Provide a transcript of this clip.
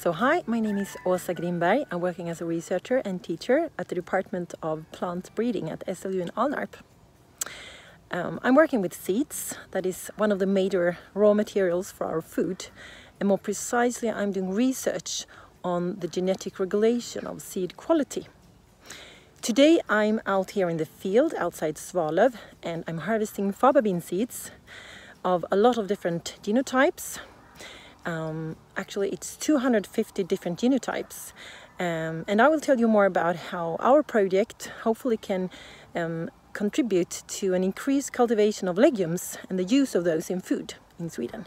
So hi, my name is Åsa Grimberg. I'm working as a researcher and teacher at the Department of Plant Breeding at SLU in Alnarp. Um, I'm working with seeds, that is one of the major raw materials for our food. And more precisely, I'm doing research on the genetic regulation of seed quality. Today I'm out here in the field outside Svalöv and I'm harvesting faba bean seeds of a lot of different genotypes um, actually, it's 250 different genotypes. Um, and I will tell you more about how our project hopefully can um, contribute to an increased cultivation of legumes and the use of those in food in Sweden.